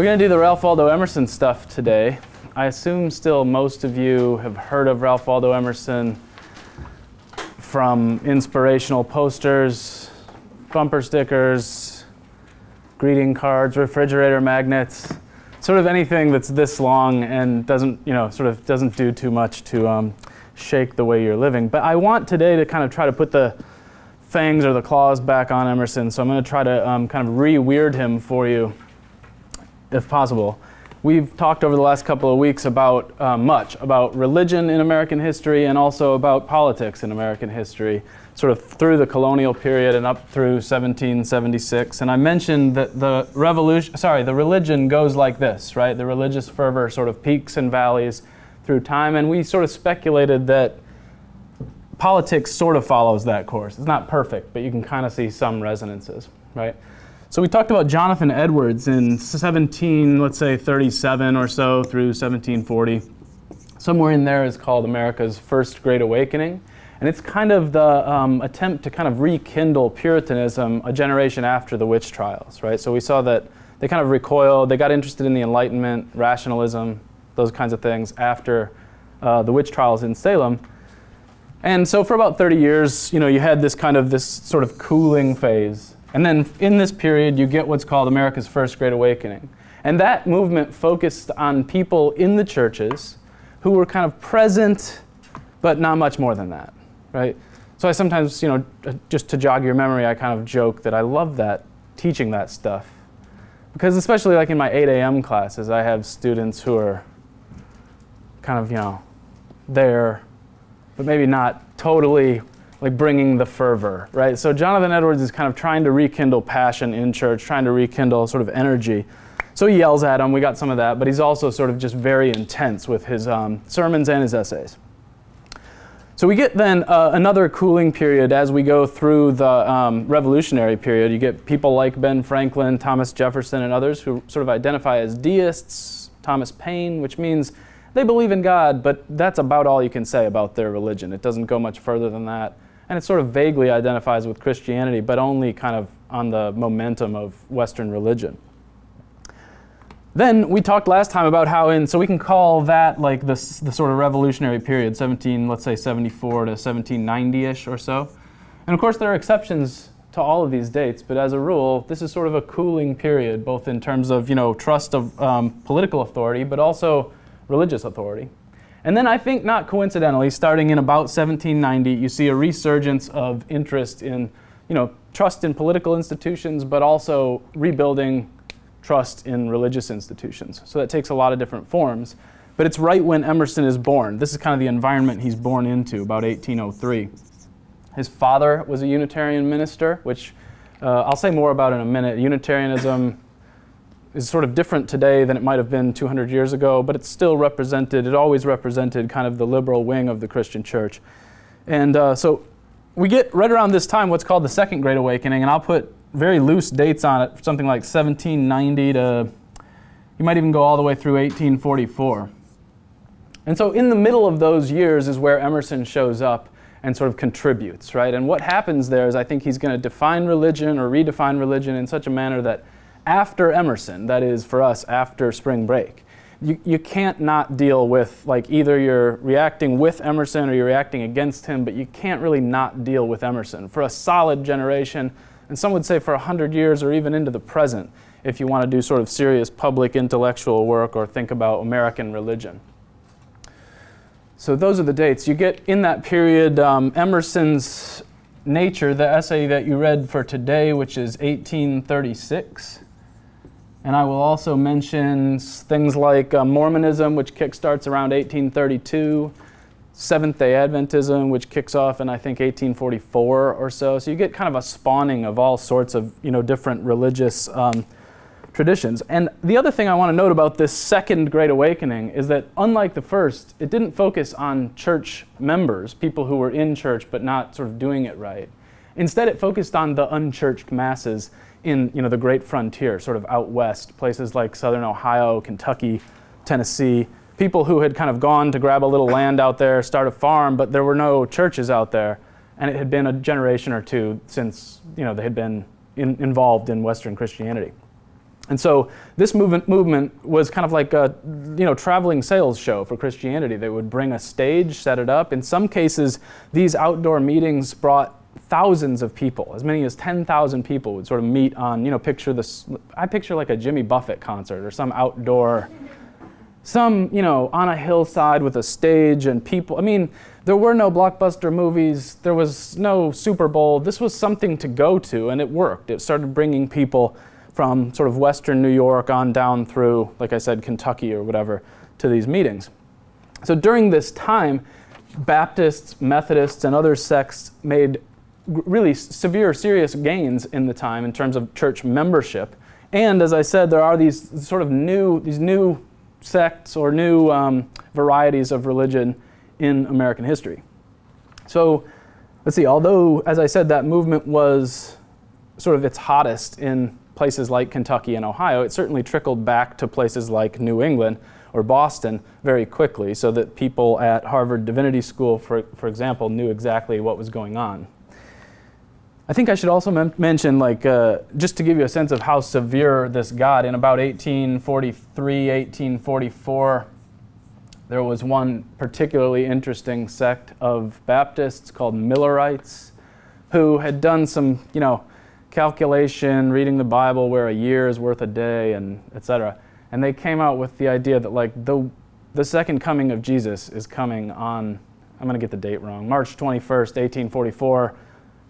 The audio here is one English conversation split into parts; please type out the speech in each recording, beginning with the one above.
We're going to do the Ralph Waldo Emerson stuff today. I assume still most of you have heard of Ralph Waldo Emerson from inspirational posters, bumper stickers, greeting cards, refrigerator magnets, sort of anything that's this long and doesn't, you know, sort of doesn't do too much to um, shake the way you're living. But I want today to kind of try to put the fangs or the claws back on Emerson, so I'm going to try to um, kind of re-weird him for you, if possible. We've talked over the last couple of weeks about uh, much about religion in American history and also about politics in American history, sort of through the colonial period and up through 1776. And I mentioned that the revolution, sorry, the religion goes like this, right? The religious fervor sort of peaks and valleys through time, and we sort of speculated that politics sort of follows that course. It's not perfect, but you can kind of see some resonances, right? So we talked about Jonathan Edwards in 17, let's say 37 or so through 1740. Somewhere in there is called America's First Great Awakening. And it's kind of the um, attempt to kind of rekindle Puritanism a generation after the witch trials, right? So we saw that they kind of recoiled, they got interested in the Enlightenment, rationalism, those kinds of things after uh, the witch trials in Salem. And so for about 30 years, you know, you had this kind of this sort of cooling phase and then in this period, you get what's called America's First Great Awakening. And that movement focused on people in the churches who were kind of present, but not much more than that, right? So I sometimes, you know, just to jog your memory, I kind of joke that I love that, teaching that stuff. Because especially like in my 8 a.m. classes, I have students who are kind of, you know, there, but maybe not totally like bringing the fervor, right? So Jonathan Edwards is kind of trying to rekindle passion in church, trying to rekindle sort of energy. So he yells at him. We got some of that, but he's also sort of just very intense with his um, sermons and his essays. So we get then uh, another cooling period as we go through the um, revolutionary period. You get people like Ben Franklin, Thomas Jefferson, and others who sort of identify as deists. Thomas Paine, which means they believe in God, but that's about all you can say about their religion. It doesn't go much further than that and it sort of vaguely identifies with Christianity, but only kind of on the momentum of Western religion. Then we talked last time about how in, so we can call that like this, the sort of revolutionary period, 17, let's say 74 to 1790-ish or so. And of course there are exceptions to all of these dates, but as a rule, this is sort of a cooling period, both in terms of, you know, trust of um, political authority, but also religious authority. And then I think not coincidentally, starting in about 1790, you see a resurgence of interest in, you know, trust in political institutions, but also rebuilding trust in religious institutions. So that takes a lot of different forms. But it's right when Emerson is born. This is kind of the environment he's born into, about 1803. His father was a Unitarian minister, which uh, I'll say more about in a minute. Unitarianism is sort of different today than it might have been 200 years ago, but it's still represented, it always represented kind of the liberal wing of the Christian church. And uh, so we get right around this time what's called the Second Great Awakening, and I'll put very loose dates on it, something like 1790 to, you might even go all the way through 1844. And so in the middle of those years is where Emerson shows up and sort of contributes, right? And what happens there is I think he's going to define religion or redefine religion in such a manner that after Emerson, that is for us after spring break, you, you can't not deal with like either you're reacting with Emerson or you're reacting against him, but you can't really not deal with Emerson for a solid generation, and some would say for 100 years or even into the present, if you want to do sort of serious public intellectual work or think about American religion. So those are the dates. You get in that period um, Emerson's Nature, the essay that you read for today, which is 1836. And I will also mention things like uh, Mormonism, which kickstarts around 1832, Seventh day Adventism, which kicks off in, I think, 1844 or so. So you get kind of a spawning of all sorts of you know, different religious um, traditions. And the other thing I want to note about this second Great Awakening is that, unlike the first, it didn't focus on church members, people who were in church but not sort of doing it right. Instead, it focused on the unchurched masses in you know, the great frontier, sort of out west, places like southern Ohio, Kentucky, Tennessee, people who had kind of gone to grab a little land out there, start a farm, but there were no churches out there. And it had been a generation or two since you know, they had been in, involved in Western Christianity. And so this movement, movement was kind of like a you know, traveling sales show for Christianity. They would bring a stage, set it up. In some cases, these outdoor meetings brought thousands of people, as many as 10,000 people would sort of meet on, you know, picture this, I picture like a Jimmy Buffett concert or some outdoor, some, you know, on a hillside with a stage and people. I mean, there were no blockbuster movies, there was no Super Bowl. This was something to go to, and it worked. It started bringing people from sort of western New York on down through, like I said, Kentucky or whatever, to these meetings. So during this time, Baptists, Methodists, and other sects made really severe, serious gains in the time in terms of church membership. And as I said, there are these sort of new, these new sects or new um, varieties of religion in American history. So let's see, although, as I said, that movement was sort of its hottest in places like Kentucky and Ohio, it certainly trickled back to places like New England or Boston very quickly so that people at Harvard Divinity School, for, for example, knew exactly what was going on. I think I should also mention, like, uh, just to give you a sense of how severe this got, in about 1843, 1844, there was one particularly interesting sect of Baptists called Millerites who had done some, you know, calculation, reading the Bible where a year is worth a day, and etc. And they came out with the idea that, like, the, the second coming of Jesus is coming on, I'm going to get the date wrong, March 21st, 1844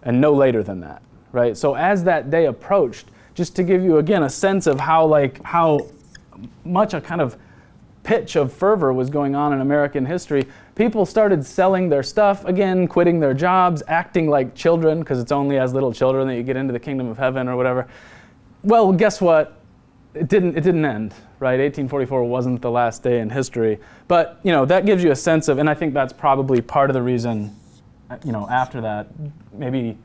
and no later than that, right? So as that day approached, just to give you again a sense of how like how much a kind of pitch of fervor was going on in American history, people started selling their stuff, again, quitting their jobs, acting like children, because it's only as little children that you get into the kingdom of heaven or whatever. Well, guess what? It didn't, it didn't end, right? 1844 wasn't the last day in history. But, you know, that gives you a sense of, and I think that's probably part of the reason you know, after that, maybe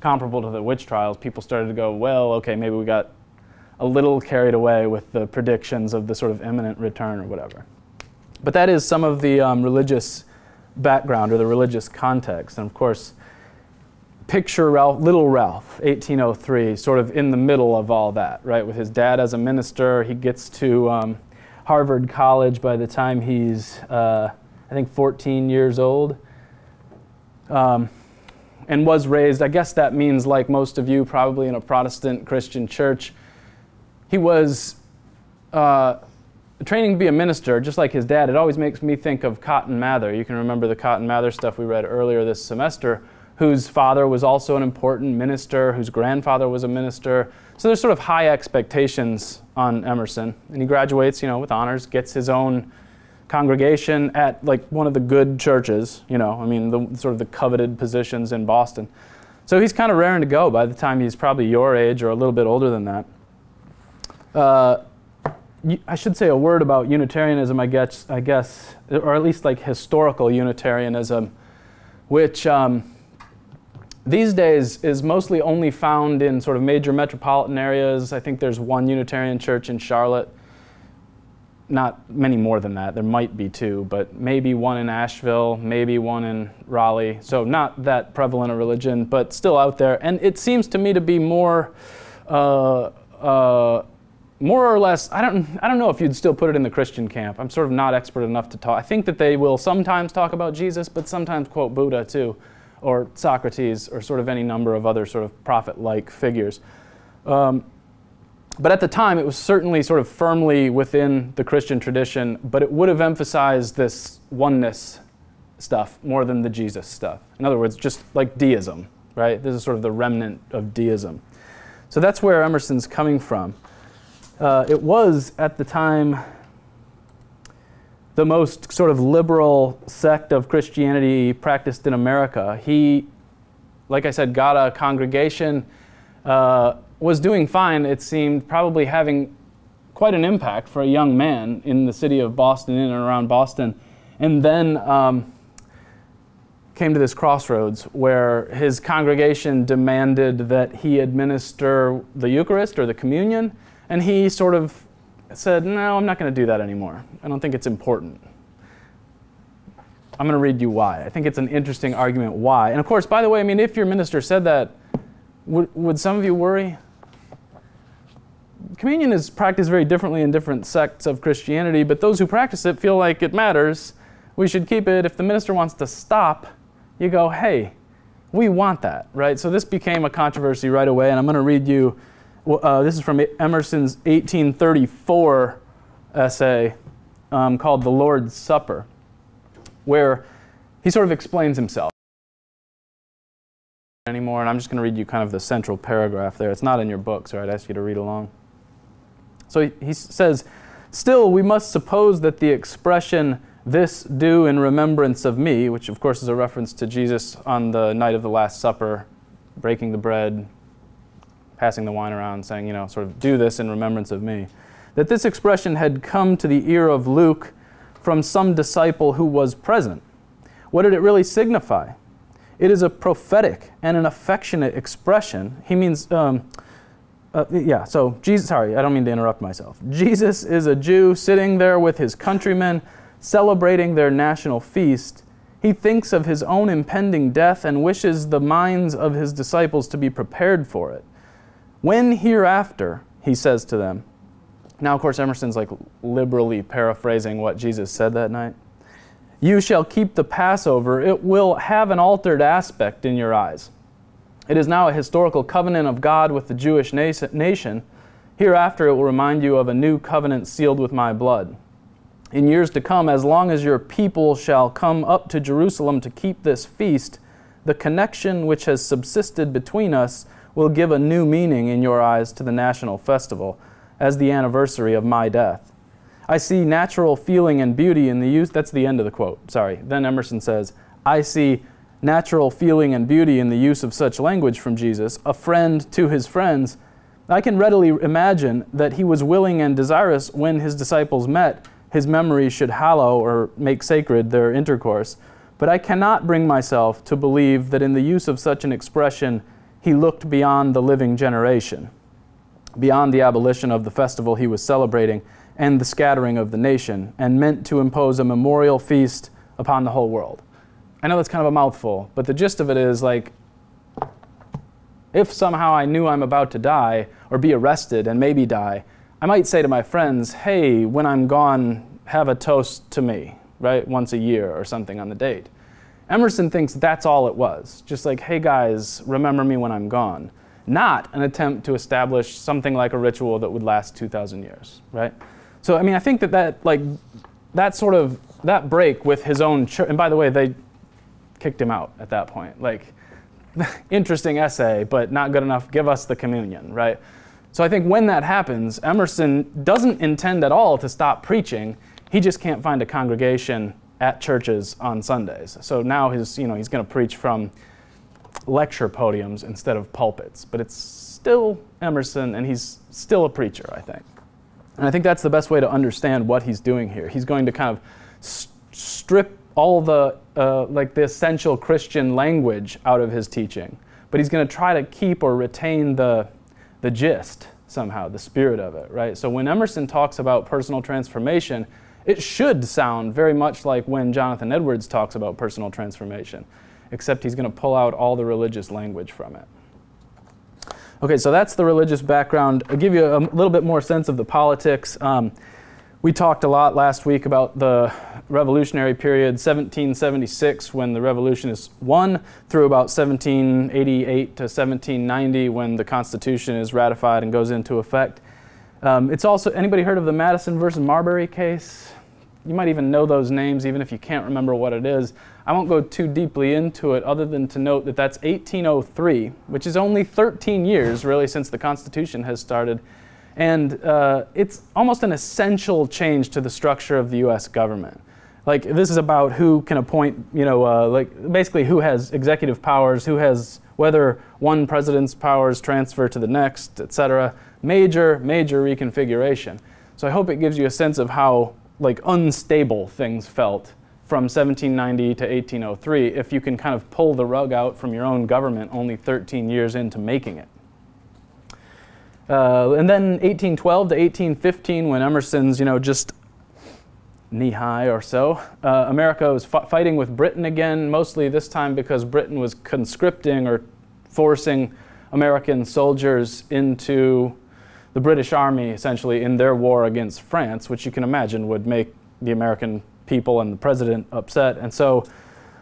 comparable to the witch trials, people started to go, well, okay, maybe we got a little carried away with the predictions of the sort of imminent return or whatever. But that is some of the um, religious background or the religious context. And of course, picture Ralph, little Ralph, 1803, sort of in the middle of all that, right? With his dad as a minister, he gets to um, Harvard College by the time he's, uh, I think, 14 years old um, and was raised, I guess that means, like most of you, probably in a Protestant Christian church. He was uh, training to be a minister, just like his dad. It always makes me think of Cotton Mather. You can remember the Cotton Mather stuff we read earlier this semester, whose father was also an important minister, whose grandfather was a minister. So there's sort of high expectations on Emerson. And he graduates, you know, with honors, gets his own congregation at like one of the good churches, you know, I mean, the sort of the coveted positions in Boston. So he's kind of raring to go by the time he's probably your age or a little bit older than that. Uh, I should say a word about Unitarianism, I guess, I guess, or at least like historical Unitarianism, which um, these days is mostly only found in sort of major metropolitan areas. I think there's one Unitarian church in Charlotte not many more than that. There might be two, but maybe one in Asheville, maybe one in Raleigh. So not that prevalent a religion, but still out there. And it seems to me to be more, uh, uh, more or less. I don't. I don't know if you'd still put it in the Christian camp. I'm sort of not expert enough to talk. I think that they will sometimes talk about Jesus, but sometimes quote Buddha too, or Socrates, or sort of any number of other sort of prophet-like figures. Um, but at the time, it was certainly sort of firmly within the Christian tradition, but it would have emphasized this oneness stuff more than the Jesus stuff. In other words, just like deism, right? This is sort of the remnant of deism. So that's where Emerson's coming from. Uh, it was, at the time, the most sort of liberal sect of Christianity practiced in America. He, like I said, got a congregation. Uh, was doing fine, it seemed, probably having quite an impact for a young man in the city of Boston, in and around Boston. And then um, came to this crossroads where his congregation demanded that he administer the Eucharist or the communion, and he sort of said, No, I'm not going to do that anymore. I don't think it's important. I'm going to read you why. I think it's an interesting argument why. And of course, by the way, I mean, if your minister said that, would, would some of you worry? communion is practiced very differently in different sects of Christianity, but those who practice it feel like it matters. We should keep it. If the minister wants to stop, you go, hey, we want that, right? So this became a controversy right away, and I'm going to read you. Uh, this is from Emerson's 1834 essay um, called The Lord's Supper, where he sort of explains himself anymore, and I'm just going to read you kind of the central paragraph there. It's not in your book, so I'd ask you to read along. So he, he says, Still, we must suppose that the expression, this do in remembrance of me, which of course is a reference to Jesus on the night of the Last Supper, breaking the bread, passing the wine around, saying, you know, sort of, do this in remembrance of me. That this expression had come to the ear of Luke from some disciple who was present. What did it really signify? It is a prophetic and an affectionate expression. He means, um, uh, yeah, so Jesus, sorry, I don't mean to interrupt myself. Jesus is a Jew sitting there with his countrymen celebrating their national feast. He thinks of his own impending death and wishes the minds of his disciples to be prepared for it. When hereafter, he says to them, now, of course, Emerson's like liberally paraphrasing what Jesus said that night. You shall keep the Passover, it will have an altered aspect in your eyes. It is now a historical covenant of God with the Jewish nation. Hereafter, it will remind you of a new covenant sealed with my blood. In years to come, as long as your people shall come up to Jerusalem to keep this feast, the connection which has subsisted between us will give a new meaning in your eyes to the national festival as the anniversary of my death. I see natural feeling and beauty in the use. That's the end of the quote. Sorry. Then Emerson says, I see natural feeling and beauty in the use of such language from Jesus, a friend to his friends. I can readily imagine that he was willing and desirous when his disciples met, his memory should hallow or make sacred their intercourse. But I cannot bring myself to believe that in the use of such an expression, he looked beyond the living generation, beyond the abolition of the festival he was celebrating and the scattering of the nation, and meant to impose a memorial feast upon the whole world. I know that's kind of a mouthful, but the gist of it is like, if somehow I knew I'm about to die or be arrested and maybe die, I might say to my friends, hey, when I'm gone, have a toast to me, right? Once a year or something on the date. Emerson thinks that's all it was. Just like, hey guys, remember me when I'm gone. Not an attempt to establish something like a ritual that would last 2,000 years, right? So I mean, I think that that like that sort of that break with his own church. And by the way, they kicked him out at that point. Like, interesting essay, but not good enough. Give us the communion, right? So I think when that happens, Emerson doesn't intend at all to stop preaching. He just can't find a congregation at churches on Sundays. So now his, you know, he's going to preach from lecture podiums instead of pulpits. But it's still Emerson, and he's still a preacher, I think. And I think that's the best way to understand what he's doing here. He's going to kind of st- strip all the uh, like the essential Christian language out of his teaching, but he's going to try to keep or retain the the gist somehow, the spirit of it, right? So when Emerson talks about personal transformation, it should sound very much like when Jonathan Edwards talks about personal transformation, except he's going to pull out all the religious language from it. Okay, so that's the religious background. I'll give you a little bit more sense of the politics. Um, we talked a lot last week about the revolutionary period, 1776, when the revolution is won, through about 1788 to 1790, when the Constitution is ratified and goes into effect. Um, it's also, anybody heard of the Madison versus Marbury case? You might even know those names, even if you can't remember what it is. I won't go too deeply into it other than to note that that's 1803, which is only 13 years really since the Constitution has started. And uh, it's almost an essential change to the structure of the US government. Like, this is about who can appoint, you know, uh, like basically who has executive powers, who has whether one president's powers transfer to the next, et cetera. Major, major reconfiguration. So I hope it gives you a sense of how like unstable things felt from 1790 to 1803 if you can kind of pull the rug out from your own government only 13 years into making it. Uh, and then 1812 to 1815, when Emerson's, you know, just knee high or so, uh, America was fighting with Britain again, mostly this time because Britain was conscripting or forcing American soldiers into the British Army essentially in their war against France, which you can imagine would make the American people and the president upset. And so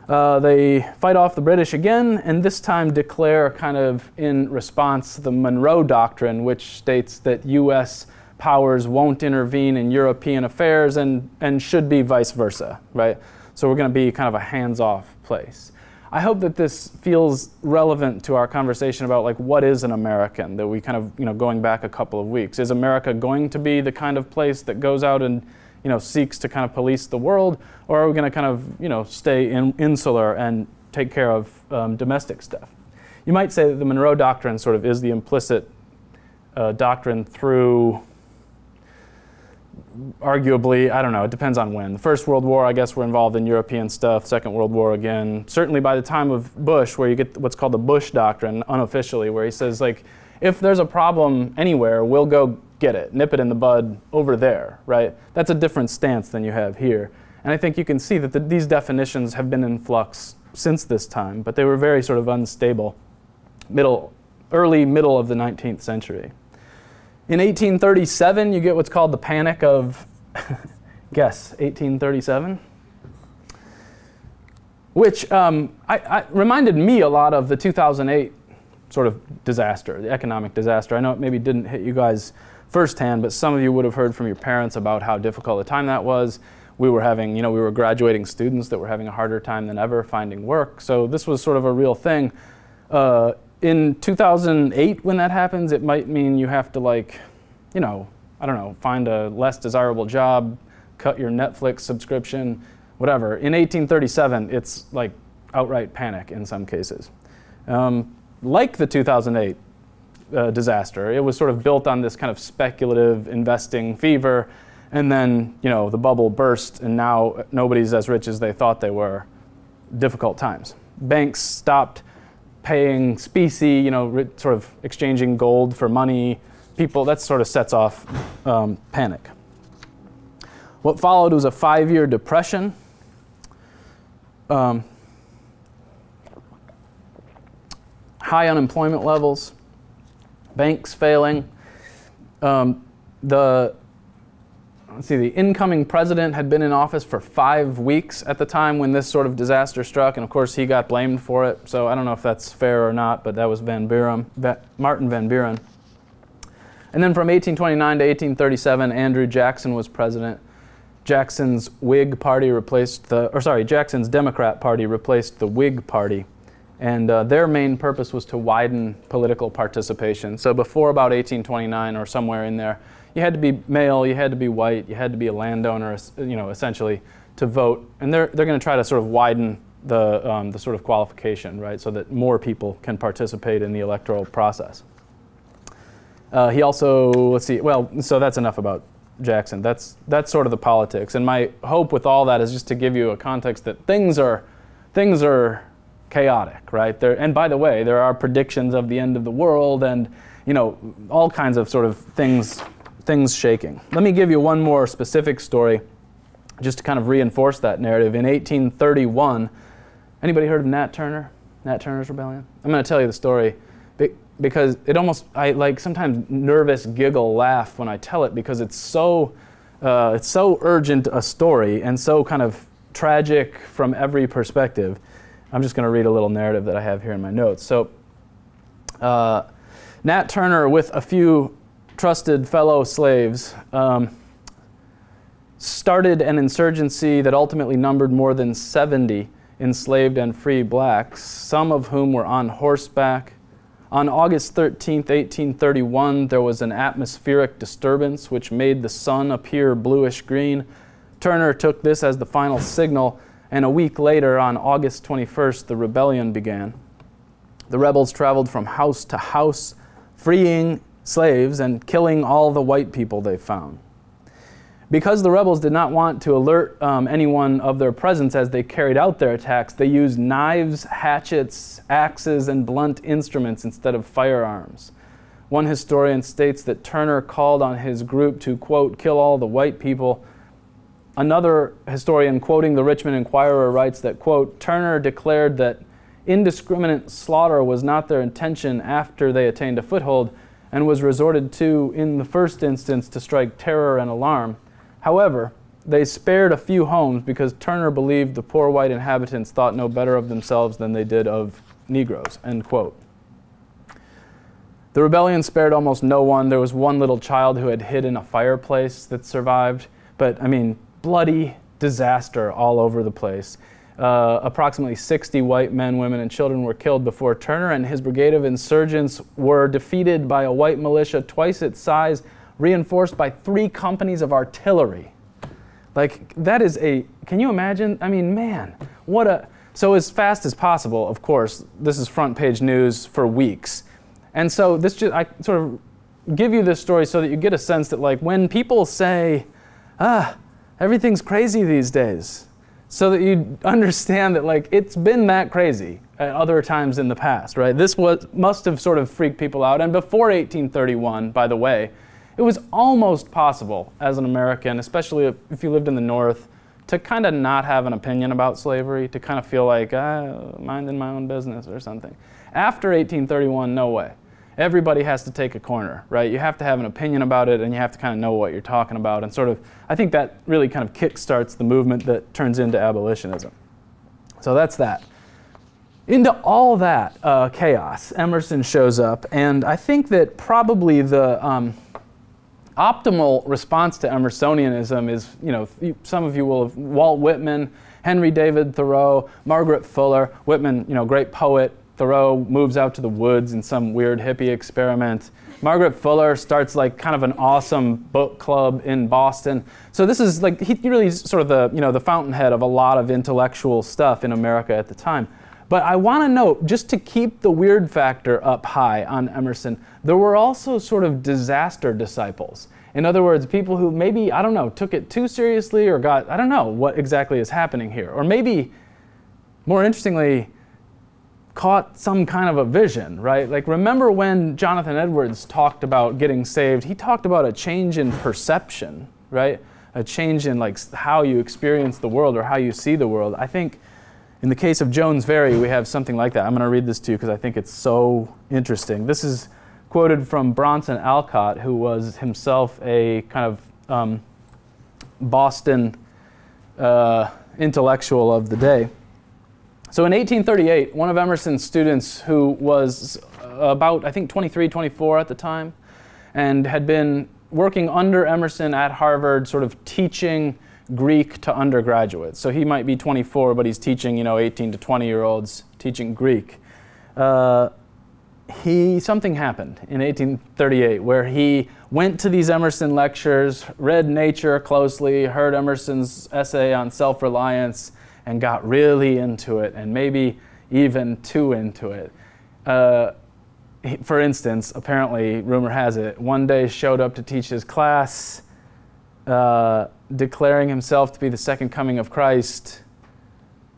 uh, they fight off the British again, and this time declare, kind of in response, the Monroe Doctrine, which states that U.S. powers won't intervene in European affairs and, and should be vice versa, right? So we're going to be kind of a hands off place. I hope that this feels relevant to our conversation about like what is an American that we kind of you know going back a couple of weeks. Is America going to be the kind of place that goes out and you know seeks to kind of police the world, or are we going to kind of you know stay in, insular and take care of um, domestic stuff? You might say that the Monroe Doctrine sort of is the implicit uh, doctrine through arguably, I don't know, it depends on when. The First World War, I guess, we're involved in European stuff. Second World War again. Certainly by the time of Bush, where you get what's called the Bush Doctrine unofficially, where he says, like, if there's a problem anywhere, we'll go get it, nip it in the bud over there, right? That's a different stance than you have here. And I think you can see that the, these definitions have been in flux since this time, but they were very sort of unstable, middle, early middle of the 19th century. In 1837, you get what's called the Panic of, guess, 1837? Which um, I, I reminded me a lot of the 2008 sort of disaster, the economic disaster. I know it maybe didn't hit you guys firsthand, but some of you would have heard from your parents about how difficult a time that was. We were having, you know, we were graduating students that were having a harder time than ever finding work. So this was sort of a real thing. Uh, in 2008 when that happens it might mean you have to like you know i don't know find a less desirable job cut your netflix subscription whatever in 1837 it's like outright panic in some cases um, like the 2008 uh, disaster. It was sort of built on this kind of speculative investing fever and then you know the bubble burst and now nobody's as rich as they thought they were. Difficult times. Banks stopped paying specie, you know, sort of exchanging gold for money, people, that sort of sets off um, panic. What followed was a five year depression. Um, high unemployment levels, banks failing. Um, the let's see, the incoming president had been in office for five weeks at the time when this sort of disaster struck, and of course he got blamed for it. So I don't know if that's fair or not, but that was Van Buren, Martin Van Buren. And then from 1829 to 1837, Andrew Jackson was president. Jackson's Whig party replaced the, or sorry, Jackson's Democrat party replaced the Whig party. And uh, their main purpose was to widen political participation. So before about 1829 or somewhere in there, you had to be male, you had to be white, you had to be a landowner, you know, essentially, to vote. And they're, they're going to try to sort of widen the, um, the sort of qualification, right, so that more people can participate in the electoral process. Uh, he also, let's see, well, so that's enough about Jackson. That's, that's sort of the politics. And my hope with all that is just to give you a context that things are, things are chaotic, right? There, and by the way, there are predictions of the end of the world and, you know, all kinds of sort of things things shaking. Let me give you one more specific story just to kind of reinforce that narrative. In 1831, anybody heard of Nat Turner? Nat Turner's Rebellion? I'm going to tell you the story because it almost, I like sometimes nervous giggle laugh when I tell it because it's so, uh, it's so urgent a story and so kind of tragic from every perspective. I'm just going to read a little narrative that I have here in my notes. So, uh, Nat Turner, with a few trusted fellow slaves, um, started an insurgency that ultimately numbered more than 70 enslaved and free blacks, some of whom were on horseback. On August 13, 1831, there was an atmospheric disturbance which made the sun appear bluish green. Turner took this as the final signal, and a week later, on August 21st, the rebellion began. The rebels traveled from house to house, freeing slaves and killing all the white people they found. Because the rebels did not want to alert um, anyone of their presence as they carried out their attacks, they used knives, hatchets, axes, and blunt instruments instead of firearms. One historian states that Turner called on his group to, quote, kill all the white people. Another historian, quoting the Richmond Enquirer, writes that, quote, Turner declared that indiscriminate slaughter was not their intention after they attained a foothold, and was resorted to in the first instance to strike terror and alarm. However, they spared a few homes because Turner believed the poor white inhabitants thought no better of themselves than they did of Negroes. End quote. The rebellion spared almost no one. There was one little child who had hid in a fireplace that survived. But, I mean, bloody disaster all over the place. Uh, approximately 60 white men, women, and children were killed before Turner and his brigade of insurgents were defeated by a white militia twice its size, reinforced by three companies of artillery. Like, that is a, can you imagine? I mean, man, what a, so as fast as possible, of course, this is front page news for weeks. And so this just, I sort of give you this story so that you get a sense that, like, when people say, ah, everything's crazy these days, so that you understand that, like, it's been that crazy at other times in the past, right? This was, must have sort of freaked people out. And before 1831, by the way, it was almost possible as an American, especially if you lived in the North, to kind of not have an opinion about slavery, to kind of feel like, ah, minding my own business or something. After 1831, no way. Everybody has to take a corner, right? You have to have an opinion about it and you have to kind of know what you're talking about. And sort of, I think that really kind of kickstarts the movement that turns into abolitionism. So that's that. Into all that uh, chaos, Emerson shows up, and I think that probably the um, optimal response to Emersonianism is, you know, some of you will have Walt Whitman, Henry David Thoreau, Margaret Fuller. Whitman, you know, great poet. Thoreau moves out to the woods in some weird hippie experiment. Margaret Fuller starts like kind of an awesome book club in Boston. So this is like he really is sort of the you know the fountainhead of a lot of intellectual stuff in America at the time. But I want to note, just to keep the weird factor up high on Emerson, there were also sort of disaster disciples. In other words, people who maybe, I don't know, took it too seriously or got, I don't know what exactly is happening here. Or maybe, more interestingly, caught some kind of a vision, right? Like, remember when Jonathan Edwards talked about getting saved? He talked about a change in perception, right? A change in like how you experience the world or how you see the world. I think in the case of Jones Very, we have something like that. I'm going to read this to you because I think it's so interesting. This is quoted from Bronson Alcott, who was himself a kind of um, Boston uh, intellectual of the day. So in 1838, one of Emerson's students, who was about, I think, 23, 24 at the time, and had been working under Emerson at Harvard, sort of teaching Greek to undergraduates. So he might be 24, but he's teaching, you know, 18 to 20 year olds teaching Greek. Uh, he something happened in 1838 where he went to these Emerson lectures, read Nature closely, heard Emerson's essay on self-reliance, and got really into it, and maybe even too into it. Uh, for instance, apparently, rumor has it, one day showed up to teach his class uh, declaring himself to be the second coming of Christ.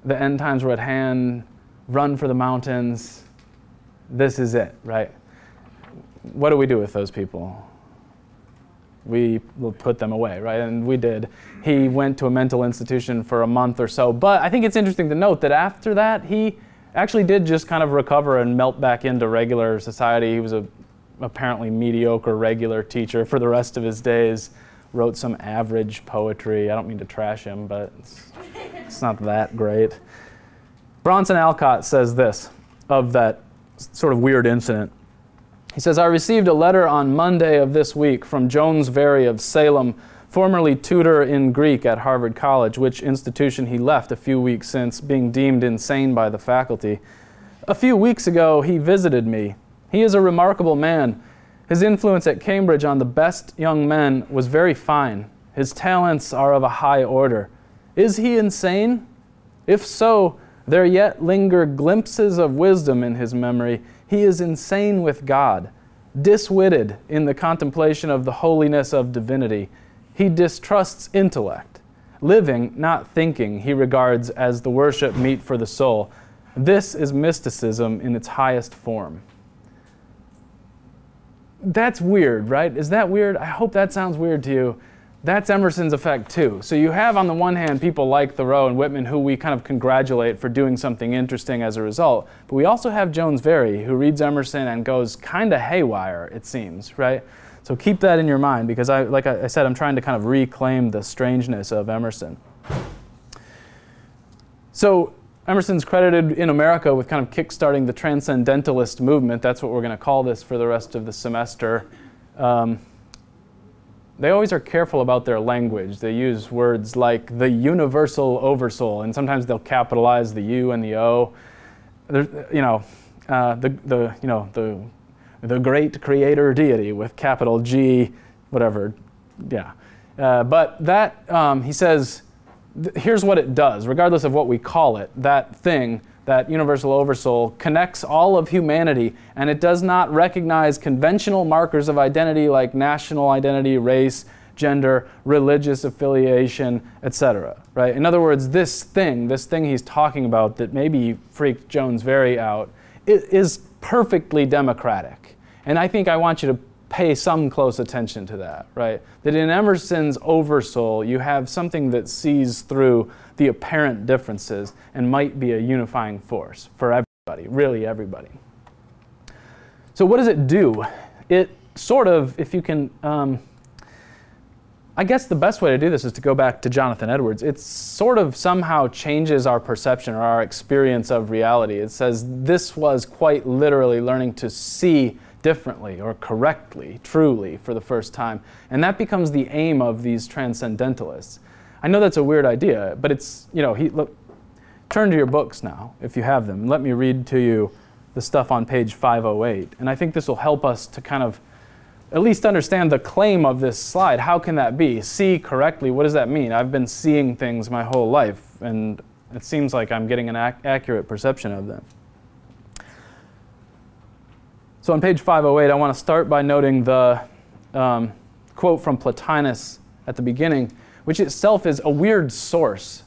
The end times were at hand. Run for the mountains. This is it, right? What do we do with those people? We will put them away, right? And we did. He went to a mental institution for a month or so. But I think it's interesting to note that after that, he actually did just kind of recover and melt back into regular society. He was a apparently mediocre regular teacher for the rest of his days wrote some average poetry. I don't mean to trash him, but it's, it's not that great. Bronson Alcott says this of that sort of weird incident. He says, I received a letter on Monday of this week from Jones Very of Salem, formerly tutor in Greek at Harvard College, which institution he left a few weeks since, being deemed insane by the faculty. A few weeks ago, he visited me. He is a remarkable man his influence at Cambridge on the best young men was very fine. His talents are of a high order. Is he insane? If so, there yet linger glimpses of wisdom in his memory. He is insane with God, diswitted in the contemplation of the holiness of divinity. He distrusts intellect. Living, not thinking, he regards as the worship meet for the soul. This is mysticism in its highest form that's weird, right? Is that weird? I hope that sounds weird to you. That's Emerson's effect too. So you have, on the one hand, people like Thoreau and Whitman who we kind of congratulate for doing something interesting as a result. But we also have Jones Very who reads Emerson and goes kind of haywire, it seems, right? So keep that in your mind because, I, like I said, I'm trying to kind of reclaim the strangeness of Emerson. So Emerson's credited in America with kind of kickstarting the transcendentalist movement. That's what we're going to call this for the rest of the semester. Um, they always are careful about their language. They use words like the universal oversoul, and sometimes they'll capitalize the U and the O. You know, uh, the, the, you know, the, the great creator deity with capital G, whatever, yeah. Uh, but that, um, he says, here's what it does, regardless of what we call it, that thing that universal oversoul connects all of humanity and it does not recognize conventional markers of identity like national identity, race, gender, religious affiliation, etc. Right? In other words, this thing, this thing he's talking about that maybe freaked Jones Very out, is perfectly democratic. And I think I want you to pay some close attention to that, right? That in Emerson's oversoul, you have something that sees through the apparent differences and might be a unifying force for everybody, really everybody. So, what does it do? It sort of, if you can, um, I guess the best way to do this is to go back to Jonathan Edwards. It sort of somehow changes our perception or our experience of reality. It says this was quite literally learning to see differently or correctly, truly, for the first time. And that becomes the aim of these transcendentalists. I know that's a weird idea, but it's, you know, he, look, turn to your books now, if you have them. Let me read to you the stuff on page 508. And I think this will help us to kind of at least understand the claim of this slide. How can that be? See correctly, what does that mean? I've been seeing things my whole life, and it seems like I'm getting an ac accurate perception of them. So on page 508, I want to start by noting the um, quote from Plotinus at the beginning which itself is a weird source.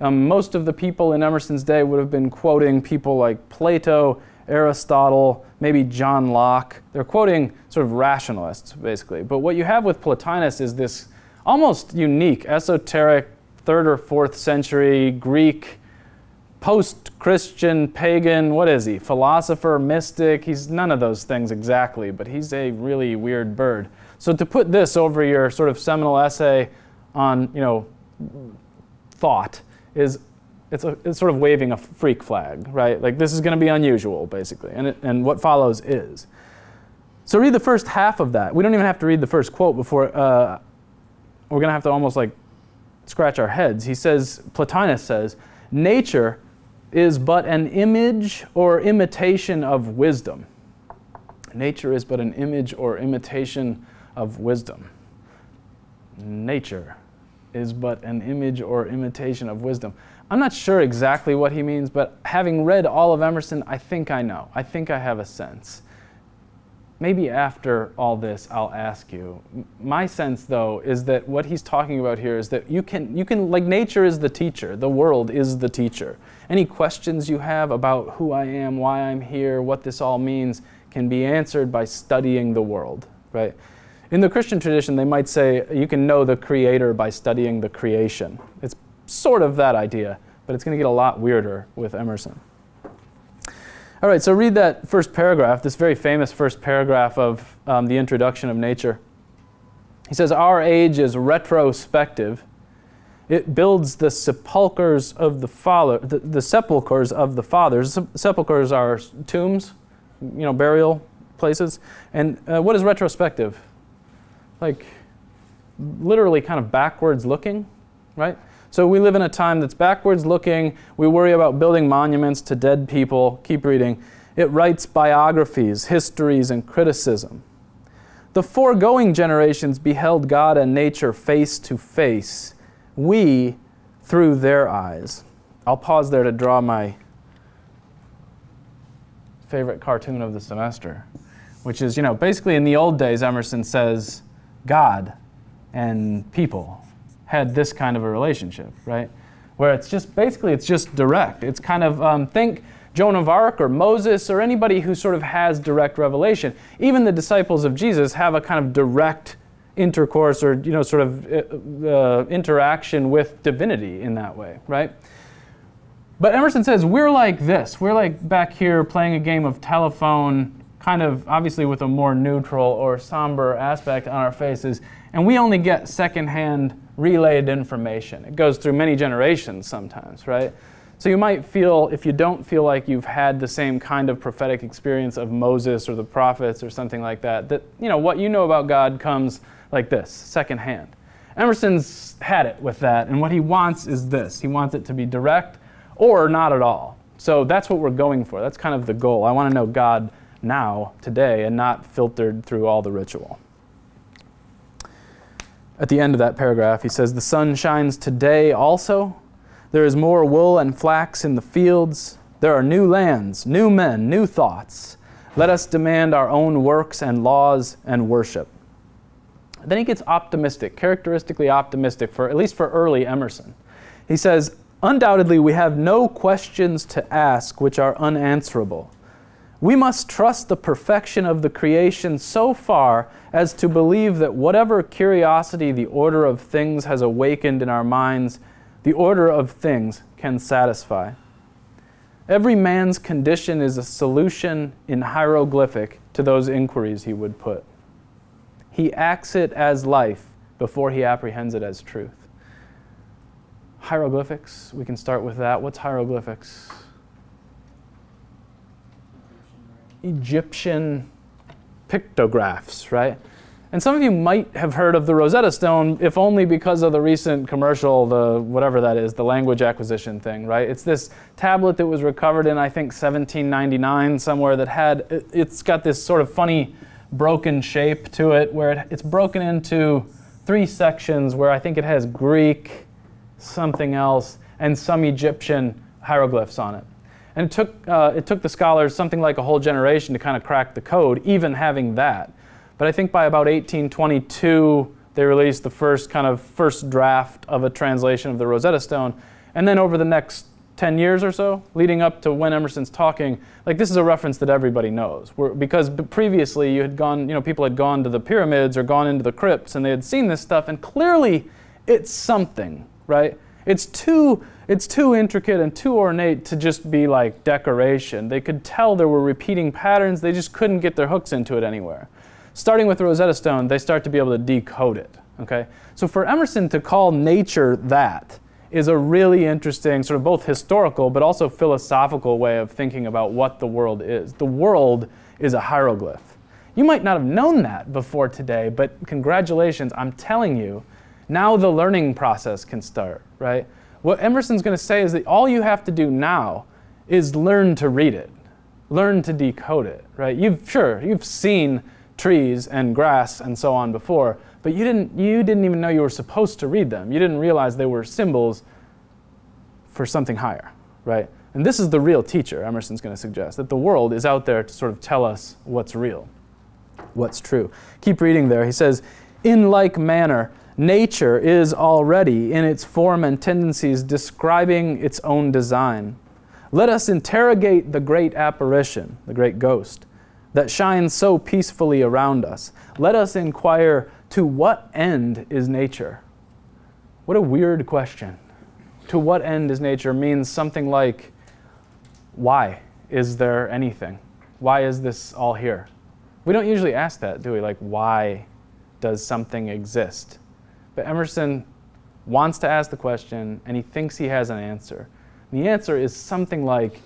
Um, most of the people in Emerson's day would have been quoting people like Plato, Aristotle, maybe John Locke. They're quoting sort of rationalists, basically. But what you have with Plotinus is this almost unique, esoteric, third or fourth century Greek, post Christian, pagan, what is he? Philosopher, mystic. He's none of those things exactly, but he's a really weird bird. So to put this over your sort of seminal essay on you know thought is it's, a, it's sort of waving a freak flag, right? Like this is going to be unusual, basically, and, it, and what follows is. So read the first half of that. We don't even have to read the first quote before uh, we're going to have to almost like scratch our heads. He says, Plotinus says, nature is but an image or imitation of wisdom. Nature is but an image or imitation of wisdom. Nature is but an image or imitation of wisdom. I'm not sure exactly what he means, but having read all of Emerson, I think I know. I think I have a sense. Maybe after all this, I'll ask you. My sense, though, is that what he's talking about here is that you can, you can, like nature is the teacher, the world is the teacher. Any questions you have about who I am, why I'm here, what this all means, can be answered by studying the world, right? In the Christian tradition, they might say you can know the Creator by studying the creation. It's sort of that idea, but it's going to get a lot weirder with Emerson. All right, so read that first paragraph, this very famous first paragraph of um, the introduction of nature. He says, Our age is retrospective. It builds the sepulchres of the father, the, the sepulchres of the fathers. Sepulchres are tombs, you know, burial places. And uh, what is retrospective? Like literally kind of backwards looking, right? So we live in a time that's backwards looking. We worry about building monuments to dead people. Keep reading. It writes biographies, histories, and criticism. The foregoing generations beheld God and nature face to face, we through their eyes. I'll pause there to draw my favorite cartoon of the semester, which is, you know, basically in the old days, Emerson says, God and people had this kind of a relationship, right? Where it's just basically it's just direct. It's kind of um, think Joan of Arc or Moses or anybody who sort of has direct revelation. Even the disciples of Jesus have a kind of direct intercourse or you know sort of uh, uh, interaction with divinity in that way, right? But Emerson says we're like this. We're like back here playing a game of telephone, kind of obviously with a more neutral or somber aspect on our faces, and we only get secondhand relayed information. It goes through many generations sometimes, right? So you might feel, if you don't feel like you've had the same kind of prophetic experience of Moses or the prophets or something like that, that you know what you know about God comes like this, secondhand. Emerson's had it with that, and what he wants is this. He wants it to be direct or not at all. So that's what we're going for. That's kind of the goal. I want to know God now, today, and not filtered through all the ritual. At the end of that paragraph, he says, The sun shines today also there is more wool and flax in the fields. There are new lands, new men, new thoughts. Let us demand our own works and laws and worship. Then he gets optimistic, characteristically optimistic, for at least for early Emerson. He says, Undoubtedly, we have no questions to ask which are unanswerable. We must trust the perfection of the creation so far as to believe that whatever curiosity the order of things has awakened in our minds the order of things can satisfy. Every man's condition is a solution in hieroglyphic to those inquiries he would put. He acts it as life before he apprehends it as truth. Hieroglyphics, we can start with that. What's hieroglyphics? Egyptian pictographs, right? And some of you might have heard of the Rosetta Stone, if only because of the recent commercial, the whatever that is, the language acquisition thing, right? It's this tablet that was recovered in, I think, 1799 somewhere that had, it's got this sort of funny broken shape to it where it, it's broken into three sections where I think it has Greek, something else, and some Egyptian hieroglyphs on it. And it took, uh, it took the scholars something like a whole generation to kind of crack the code, even having that. But I think by about 1822, they released the first kind of first draft of a translation of the Rosetta Stone. And then over the next 10 years or so, leading up to when Emerson's talking, like this is a reference that everybody knows. We're, because previously you had gone, you know, people had gone to the pyramids or gone into the crypts and they had seen this stuff, and clearly it's something, right? It's too, it's too intricate and too ornate to just be like decoration. They could tell there were repeating patterns, they just couldn't get their hooks into it anywhere starting with Rosetta Stone, they start to be able to decode it. Okay? So for Emerson to call nature that is a really interesting, sort of both historical but also philosophical way of thinking about what the world is. The world is a hieroglyph. You might not have known that before today, but congratulations, I'm telling you, now the learning process can start, right? What Emerson's going to say is that all you have to do now is learn to read it, learn to decode it, right? You've sure you've seen trees and grass and so on before, but you didn't, you didn't even know you were supposed to read them. You didn't realize they were symbols for something higher, right? And this is the real teacher, Emerson's going to suggest, that the world is out there to sort of tell us what's real, what's true. Keep reading there. He says, In like manner, nature is already, in its form and tendencies, describing its own design. Let us interrogate the great apparition, the great ghost, that shines so peacefully around us. Let us inquire to what end is nature? What a weird question. To what end is nature means something like, why is there anything? Why is this all here? We don't usually ask that, do we? Like, why does something exist? But Emerson wants to ask the question and he thinks he has an answer. And the answer is something like,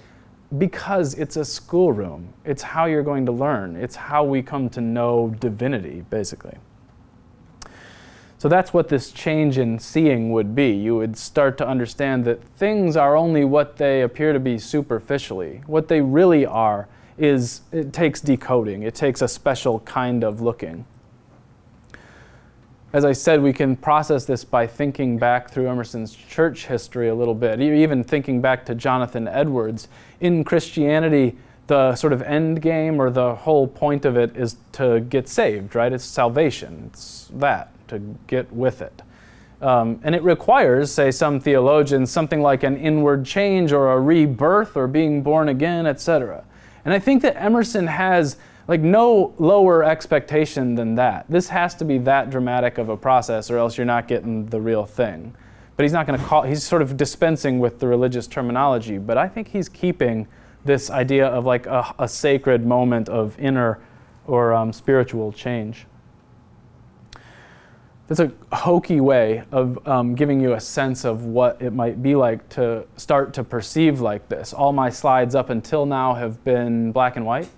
because it's a schoolroom. It's how you're going to learn. It's how we come to know divinity, basically. So that's what this change in seeing would be. You would start to understand that things are only what they appear to be superficially. What they really are is it takes decoding, it takes a special kind of looking. As I said, we can process this by thinking back through Emerson's church history a little bit, even thinking back to Jonathan Edwards. In Christianity, the sort of end game or the whole point of it is to get saved, right? It's salvation. It's that, to get with it. Um, and it requires, say some theologians, something like an inward change or a rebirth or being born again, etc. And I think that Emerson has Like, no lower expectation than that. This has to be that dramatic of a process, or else you're not getting the real thing. But he's not going to call, he's sort of dispensing with the religious terminology. But I think he's keeping this idea of like a, a sacred moment of inner or um, spiritual change. That's a hokey way of um, giving you a sense of what it might be like to start to perceive like this. All my slides up until now have been black and white.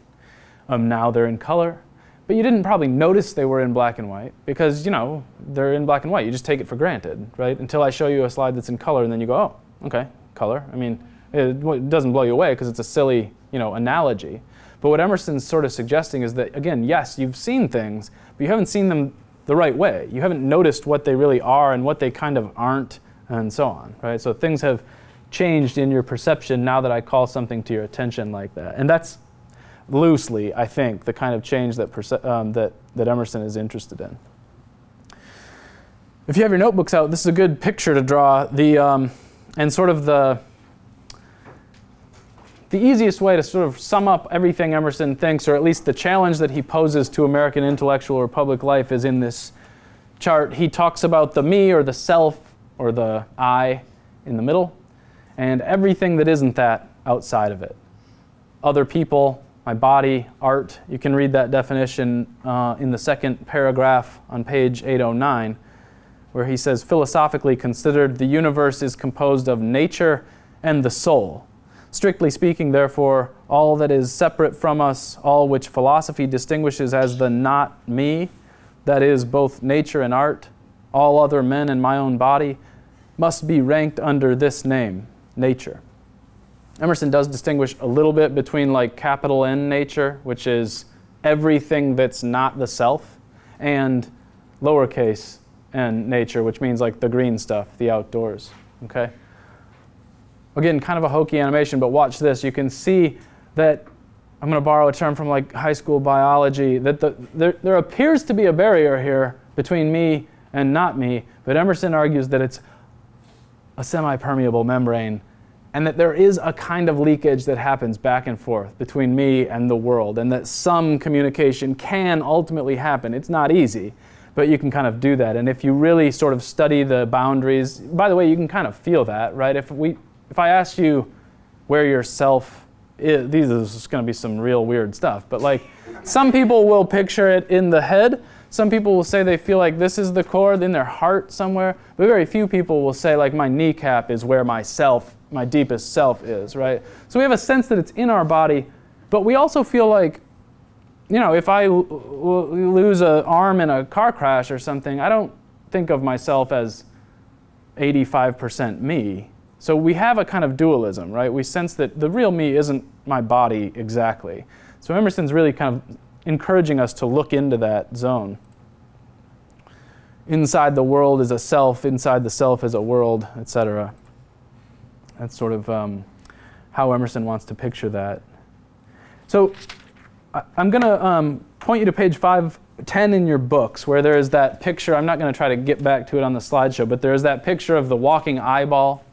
Um, now they're in color. But you didn't probably notice they were in black and white because, you know, they're in black and white. You just take it for granted, right? Until I show you a slide that's in color and then you go, oh, okay, color. I mean, it doesn't blow you away because it's a silly, you know, analogy. But what Emerson's sort of suggesting is that, again, yes, you've seen things, but you haven't seen them the right way. You haven't noticed what they really are and what they kind of aren't, and so on, right? So things have changed in your perception now that I call something to your attention like that. And that's loosely, I think, the kind of change that, um, that, that Emerson is interested in. If you have your notebooks out, this is a good picture to draw the, um, and sort of the, the easiest way to sort of sum up everything Emerson thinks, or at least the challenge that he poses to American intellectual or public life, is in this chart. He talks about the me or the self or the I in the middle, and everything that isn't that outside of it. Other people, my body, art. You can read that definition uh, in the second paragraph on page 809, where he says, philosophically considered, the universe is composed of nature and the soul Strictly speaking, therefore, all that is separate from us, all which philosophy distinguishes as the not me, that is, both nature and art, all other men and my own body, must be ranked under this name, nature. Emerson does distinguish a little bit between like capital N nature, which is everything that's not the self, and lowercase n nature, which means like the green stuff, the outdoors. Okay? Again, kind of a hokey animation, but watch this. You can see that, I'm going to borrow a term from like high school biology, that the, there, there appears to be a barrier here between me and not me, but Emerson argues that it's a semi-permeable membrane and that there is a kind of leakage that happens back and forth between me and the world, and that some communication can ultimately happen. It's not easy, but you can kind of do that. And if you really sort of study the boundaries, by the way, you can kind of feel that, right? If we if I ask you where yourself is, these is going to be some real weird stuff, but like some people will picture it in the head. Some people will say they feel like this is the core in their heart somewhere, but very few people will say like my kneecap is where my self, my deepest self is, right? So we have a sense that it's in our body, but we also feel like, you know, if I lose an arm in a car crash or something, I don't think of myself as 85% me. So we have a kind of dualism, right? We sense that the real me isn't my body exactly. So Emerson's really kind of encouraging us to look into that zone. Inside the world is a self, inside the self is a world, etc. That's sort of um, how Emerson wants to picture that. So I, am going to um, point you to page 510 in your books where there is that picture. I'm not going to try to get back to it on the slideshow, but there is that picture of the walking eyeball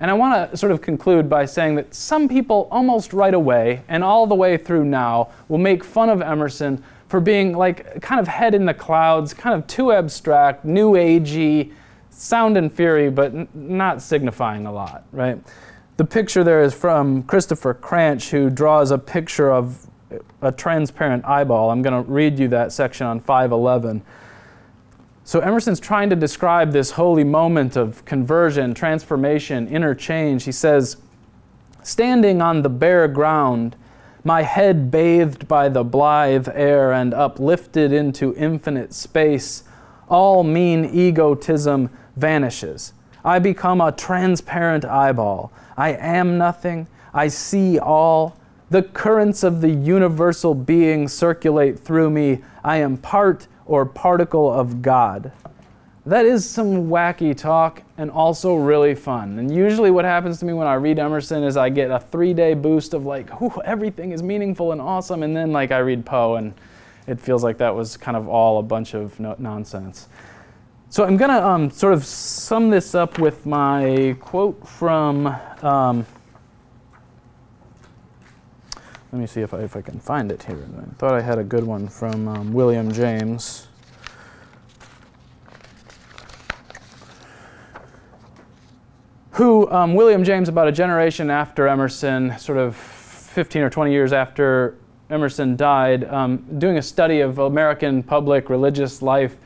and I want to sort of conclude by saying that some people almost right away and all the way through now will make fun of Emerson for being like kind of head in the clouds, kind of too abstract, new agey, sound and fury, but not signifying a lot, right? The picture there is from Christopher Cranch, who draws a picture of a transparent eyeball. I'm going to read you that section on 511. So Emerson's trying to describe this holy moment of conversion, transformation, interchange. He says, Standing on the bare ground, my head bathed by the blithe air and uplifted into infinite space, all mean egotism vanishes. I become a transparent eyeball. I am nothing. I see all. The currents of the universal being circulate through me. I am part or particle of God. That is some wacky talk and also really fun. And usually, what happens to me when I read Emerson is I get a three day boost of like, everything is meaningful and awesome. And then, like, I read Poe and it feels like that was kind of all a bunch of no- nonsense. So, I'm going to um, sort of sum this up with my quote from. Um, let me see if I, if I can find it here. I thought I had a good one from um, William James. Who, um, William James, about a generation after Emerson, sort of 15 or 20 years after Emerson died, um, doing a study of American public religious life,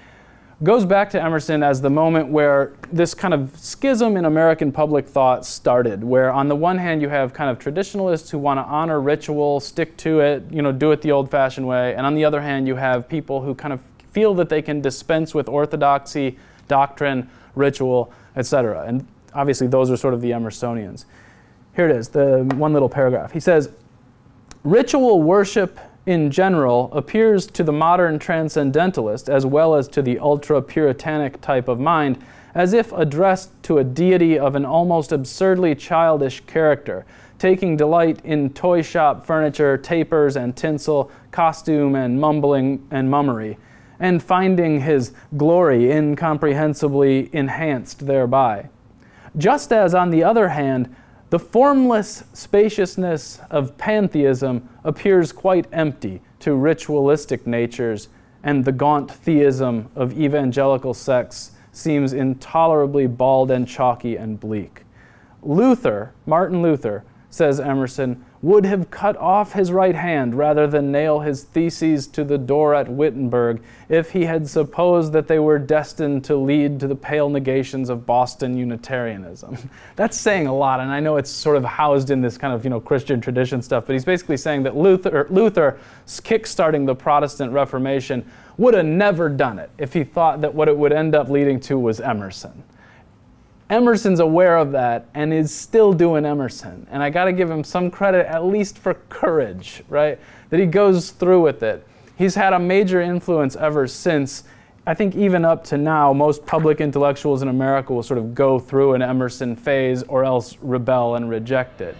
goes back to Emerson as the moment where this kind of schism in American public thought started, where on the one hand you have kind of traditionalists who want to honor ritual, stick to it, you know, do it the old-fashioned way, and on the other hand you have people who kind of feel that they can dispense with orthodoxy, doctrine, ritual, etc. And obviously those are sort of the Emersonians. Here it is, the one little paragraph. He says, ritual worship in general appears to the modern transcendentalist, as well as to the ultra puritanic type of mind, as if addressed to a deity of an almost absurdly childish character, taking delight in toy shop furniture, tapers and tinsel, costume and mumbling and mummery, and finding his glory incomprehensibly enhanced thereby. Just as, on the other hand, the formless spaciousness of pantheism appears quite empty to ritualistic natures, and the gaunt theism of evangelical sects seems intolerably bald and chalky and bleak. Luther, Martin Luther, says Emerson, would have cut off his right hand rather than nail his theses to the door at Wittenberg if he had supposed that they were destined to lead to the pale negations of Boston Unitarianism. That's saying a lot, and I know it's sort of housed in this kind of you know Christian tradition stuff, but he's basically saying that Luther, er, Luther kickstarting the Protestant Reformation would have never done it if he thought that what it would end up leading to was Emerson. Emerson's aware of that and is still doing Emerson. And I got to give him some credit, at least for courage, right? That he goes through with it. He's had a major influence ever since. I think even up to now, most public intellectuals in America will sort of go through an Emerson phase or else rebel and reject it.